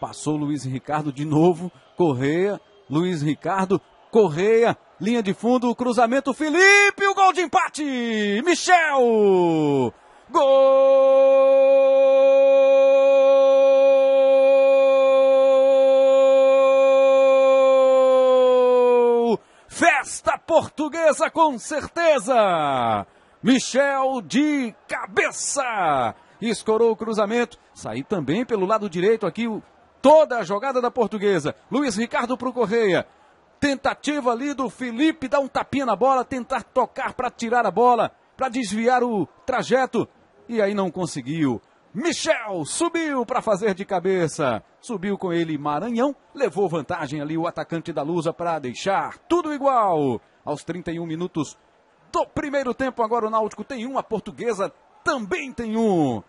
Passou Luiz Ricardo de novo. Correia. Luiz Ricardo. Correia. Linha de fundo. Cruzamento. Felipe. O gol de empate. Michel. Gol! Festa portuguesa com certeza! Michel de cabeça! Escorou o cruzamento. Saí também pelo lado direito aqui o, toda a jogada da portuguesa. Luiz Ricardo pro Correia. Tentativa ali do Felipe dar um tapinha na bola, tentar tocar para tirar a bola, para desviar o trajeto. E aí não conseguiu. Michel subiu para fazer de cabeça. Subiu com ele Maranhão, levou vantagem ali o atacante da Lusa para deixar tudo igual. Aos 31 minutos do primeiro tempo, agora o Náutico tem um, a portuguesa também tem um.